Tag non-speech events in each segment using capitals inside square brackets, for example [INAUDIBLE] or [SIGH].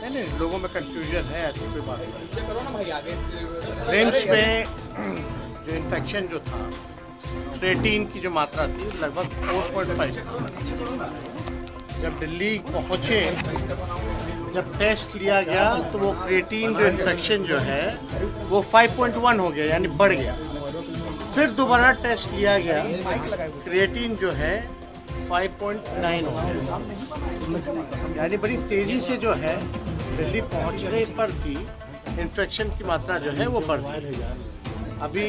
नहीं नहीं लोगों में कंफ्यूजन है ऐसी कोई बात नहीं। रिम्स में [CLEARS THROAT] जो इन्फेक्शन जो था क्रेटीन की जो मात्रा थी लगभग 4.5 जब दिल्ली पहुँचे जब टेस्ट लिया गया तो वो क्रेटीन जो इन्फेक्शन जो है वो 5.1 हो गया यानी बढ़ गया। फिर दोबारा टेस्ट लिया गया क्रेटीन जो है 5.9 हो गया यानी बड़ी तेज़ी से जो है दिल्ली पहुँचने पर भी इन्फेक्शन की मात्रा जो है वो बढ़ रही है। अभी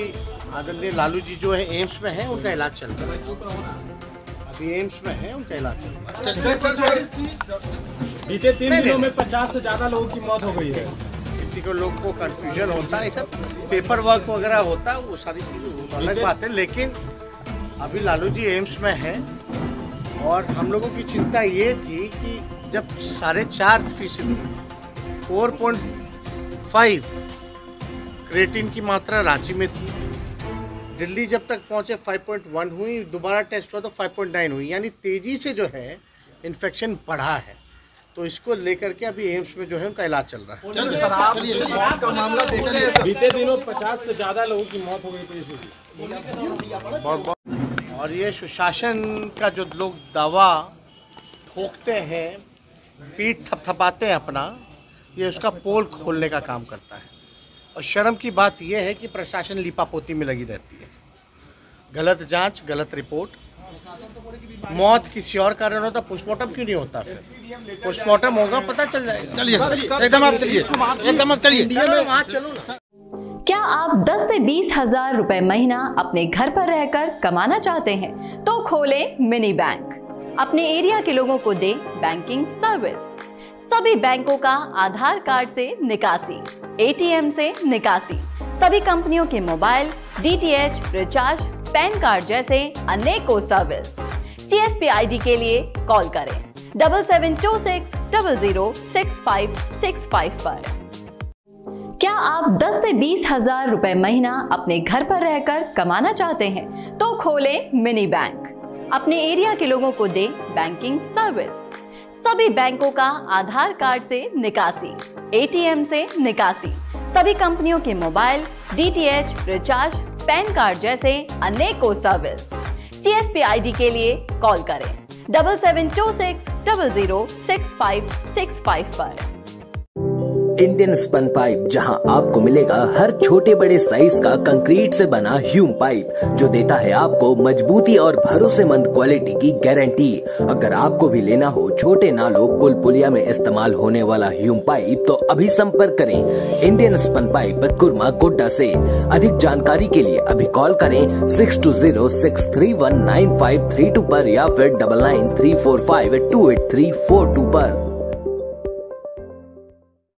आदरणीय लालू जी जो है एम्स में है उनका इलाज चल रहा है। अभी एम्स में है उनका इलाज चल रहा है। बीते तीन दिनों में पचास से ज़्यादा लोगों की मौत हो गई है। किसी को लोग को कंफ्यूजन होता है सब पेपर वर्क वगैरह होता है वो सारी चीज़ें अलग बात है लेकिन अभी लालू जी एम्स में हैं और हम लोगों की चिंता ये थी कि जब साढ़े चार फ़ीसदी फोर पॉइंट फाइव क्रेटिन की मात्रा रांची में थी दिल्ली जब तक पहुँचे 5.1 हुई दोबारा टेस्ट हुआ तो 5.9 हुई यानी तेज़ी से जो है इन्फेक्शन बढ़ा है। तो इसको लेकर के अभी एम्स में जो है उनका इलाज चल रहा है। बीते दिनों पचास से ज़्यादा लोगों की मौत हो गई थी बहुत बहुत और ये सुशासन का जो लोग दावा ठोकते हैं पीठ थपथपाते हैं अपना ये उसका पोल खोलने का काम करता है। और शर्म की बात यह है कि प्रशासन लिपापोती में लगी रहती है। गलत जाँच गलत रिपोर्ट। मौत किसी और कारण होता पोस्टमार्टम क्यों नहीं होता फिर? पोस्टमार्टम होगा पता चल जाएगा चलिए एकदम आप चलिए। एकदम आप चलिए। वहाँ चलो ना। क्या आप 10 से बीस हज़ार रुपए महीना अपने घर पर रहकर कमाना चाहते हैं? तो खोलें मिनी बैंक। अपने एरिया के लोगों को दे बैंकिंग सर्विस। सभी बैंकों का आधार कार्ड से निकासी, एटीएम से निकासी। सभी कंपनियों के mobile, DTH, recharge, PAN card जैसे अनेकों सर्विस। सीएसपी आईडी के लिए कॉल करें। Double seven two six double zero six five six five क्या आप 10 से बीस हज़ार रुपए महीना अपने घर पर रहकर कमाना चाहते हैं तो खोलें मिनी बैंक। अपने एरिया के लोगों को दे बैंकिंग सर्विस। सभी बैंकों का आधार कार्ड से निकासी, एटीएम से निकासी। सभी कंपनियों के mobile, DTH, recharge, PAN card जैसे अनेकों सर्विस। सीएसपी आईडी के लिए कॉल करें। Double seven two six double zero six five six five पर। इंडियन स्पन पाइप जहाँ आपको मिलेगा हर छोटे बड़े साइज़ का कंक्रीट से बना ह्यूम पाइप जो देता है आपको मजबूती और भरोसेमंद क्वालिटी की गारंटी अगर आपको भी लेना हो छोटे नालों पुल पुलिया में इस्तेमाल होने वाला ह्यूम पाइप तो अभी संपर्क करें Indian spun pipe Kurma Godda से। अधिक जानकारी के लिए अभी कॉल करें six two zero six three one nine five three two पर या फिर double nine three four five two eight three four two पर।